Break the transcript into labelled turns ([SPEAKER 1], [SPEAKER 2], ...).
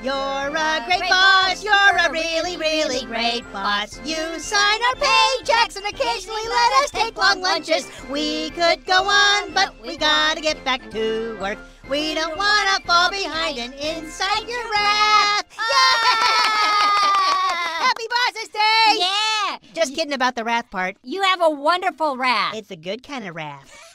[SPEAKER 1] You're a great boss. You're a really, really great boss. You sign our paychecks and occasionally let us take long lunches. We could go on, but we gotta get back to work. We don't wanna fall behind and inside your wrath. Ah! Yeah! Happy Bosses Day!
[SPEAKER 2] Yeah.
[SPEAKER 1] Just kidding about the wrath part.
[SPEAKER 2] You have a wonderful wrath.
[SPEAKER 1] It's a good kind of wrath.